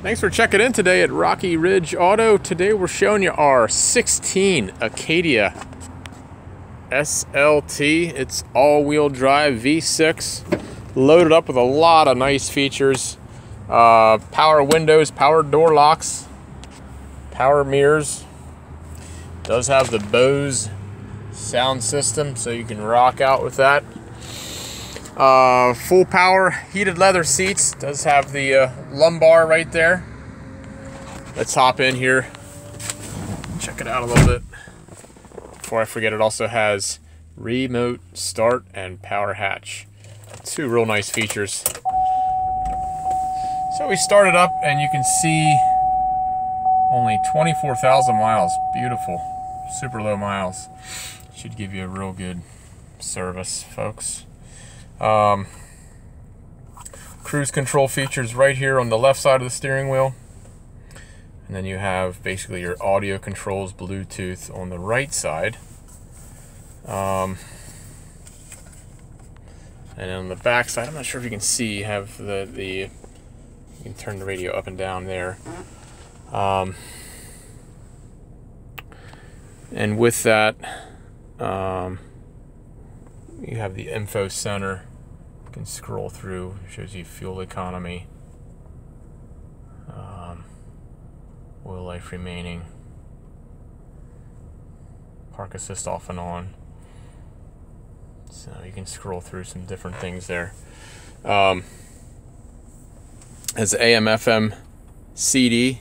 Thanks for checking in today at Rocky Ridge Auto. Today we're showing you our 16 Acadia SLT. It's all-wheel drive V6, loaded up with a lot of nice features. Uh, power windows, power door locks, power mirrors. Does have the Bose sound system, so you can rock out with that. Uh, full power heated leather seats. Does have the uh, lumbar right there. Let's hop in here. Check it out a little bit. Before I forget, it also has remote start and power hatch. Two real nice features. So we started up and you can see only 24,000 miles. Beautiful. Super low miles. Should give you a real good service, folks. Um, cruise control features right here on the left side of the steering wheel. And then you have basically your audio controls, Bluetooth on the right side. Um, and on the back side, I'm not sure if you can see, you have the, the you can turn the radio up and down there. Um, and with that, um, you have the info center you can scroll through shows you fuel economy. Um, oil life remaining. Park assist off and on. So you can scroll through some different things there. Um, as AM FM CD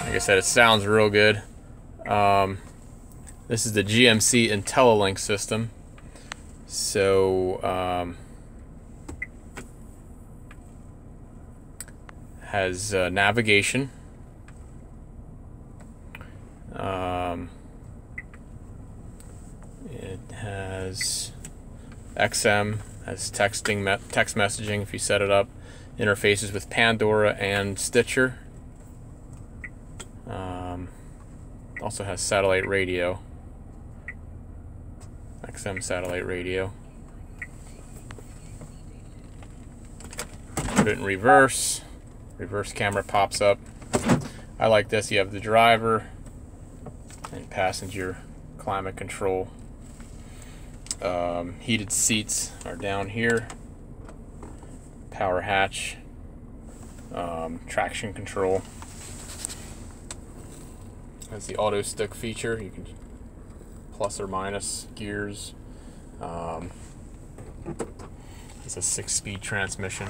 like I said it sounds real good. Um, this is the GMC IntelliLink system. So, um, has uh, navigation. Um, it has XM, has texting, me text messaging if you set it up, interfaces with Pandora and Stitcher. Um, also has satellite radio. XM satellite radio. Put it in reverse. Reverse camera pops up. I like this. You have the driver and passenger climate control. Um, heated seats are down here. Power hatch. Um, traction control. That's the auto stick feature. You can plus or minus gears. Um, it's a six-speed transmission.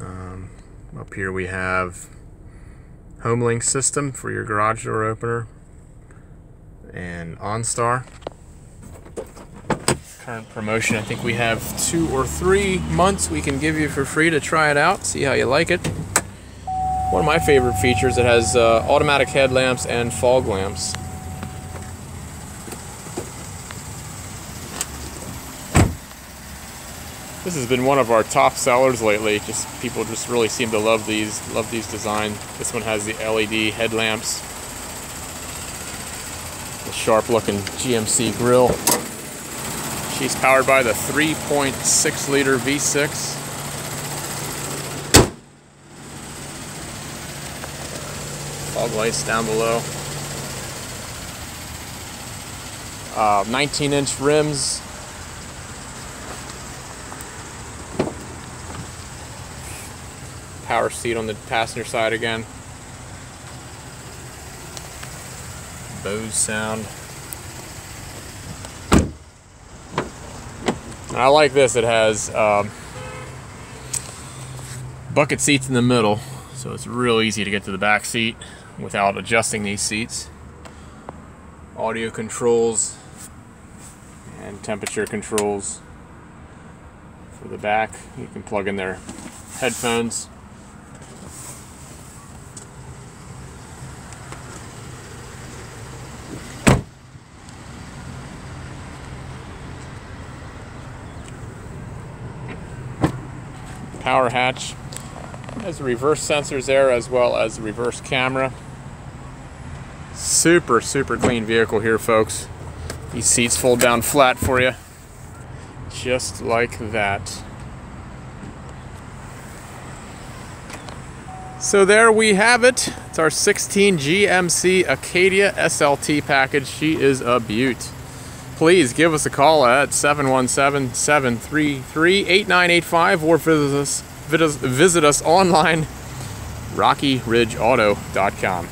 Um, up here we have HomeLink system for your garage door opener and OnStar. Current promotion, I think we have two or three months we can give you for free to try it out, see how you like it. One of my favorite features, it has uh, automatic headlamps and fog lamps. This has been one of our top sellers lately. Just people just really seem to love these, love these design. This one has the LED headlamps, the sharp looking GMC grill. She's powered by the 3.6 liter V6. Fog lights down below. Uh, 19 inch rims. Power seat on the passenger side again. Bose sound. And I like this. It has um, bucket seats in the middle, so it's real easy to get to the back seat without adjusting these seats. Audio controls and temperature controls for the back. You can plug in their headphones. power hatch. Has reverse sensors there as well as reverse camera. Super, super clean vehicle here, folks. These seats fold down flat for you. Just like that. So there we have it. It's our 16 GMC Acadia SLT package. She is a beaut. Please give us a call at 717-733-8985 or visit us, visit us online, rockyridgeauto.com.